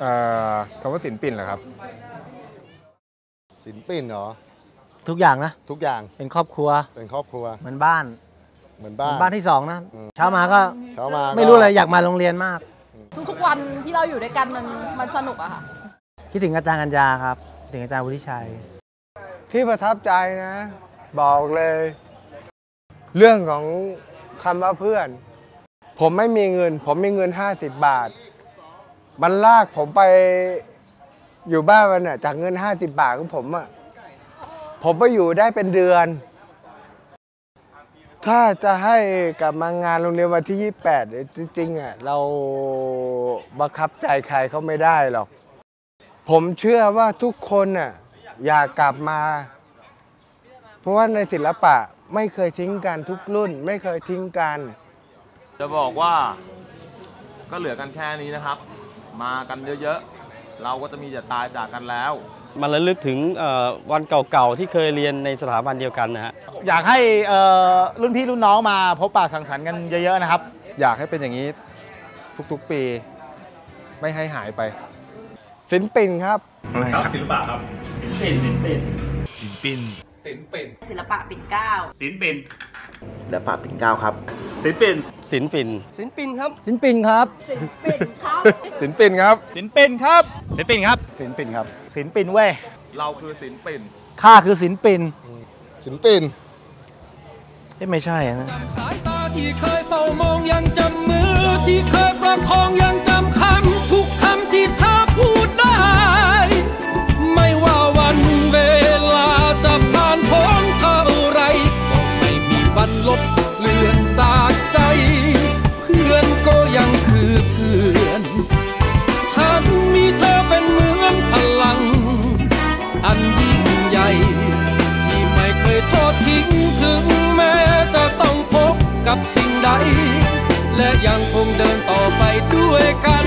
เอ่อคำว่าศิลปินเหรอครับ ศิลปินเหรอ ทุกอย่างนะ ทุกอย่างเป็นครอบครัวเป็นครอบครัวเหมือนบ้าน เหมือนเหบ้ามือนนบ้านที่สองนะอืมเช้ามาก็เช้ามาไม่รู้เลยอยากมาโรงเรียนมาก ทุกๆวันที่เราอยู่ด้วยกันมันมันสนุกอะค่ะ คิดถึงอาจารย์กัญญาครับคิดถึงอาจารย์วุฒิชัย ที่ประทับใจนะ บอกเลย เรื่องของคำว่าเพื่อน ผมไม่มีเงิน ผมมีเงิน 50 บาท มันลากผมไปอยู่บ้านมันน่ะจากเงิน 50 บาทของผมอะผมไปอยู่ได้เป็นเดือน ถ้าจะให้กลับมางานโรงเรียนวันที่ 28เนี่ยจริงๆอะเราบังคับใจใครเขาไม่ได้หรอก ผมเชื่อว่าทุกคนน่ะอยากกลับมา เพราะว่าในศิลปะไม่เคยทิ้งกันทุกรุ่น ไม่เคยทิ้งกัน จะบอกว่าก็เหลือกันแค่นี้นะครับ มากันเยอะๆ เราก็จะมีแต่ตายจากกันแล้ว มันระลึกถึงเอ่อวันเก่าๆ ที่เคยเรียนในสถาบันเดียวกันนะฮะ อยากให้เอ่อรุ่นพี่รุ่นน้องมาพบปะสังสรรค์กันเยอะๆนะครับ อยากให้เป็นอย่างนี้ทุกๆ ปีไม่ให้หายไปศิลปินครับศิลปะปิ่นเกล้า และป่าปิ่นเกล้าครับศิลปินสินปินครับศิลปินครับศิลปินครับศิลปินครับศิลปินครับศิลปินครับศิลปินเว้ยเราคือศิลปินข้าคือสินปินศิลปินเอ๊ะไม่ใช่อะนะสายตาที่เคยเฝ้ามองยังจำมือที่เคยประคองยัง ดลบเลือนจากใจ เพื่อนก็ยังคือเพื่อนฉันมีเธอเป็นเหมือนพลัง อันยิ่งใหญ่ ที่ไม่เคยทอดทิ้งถึงแม้จะต้องพบกับสิ่งใด และยังคงเดินต่อไปด้วยกัน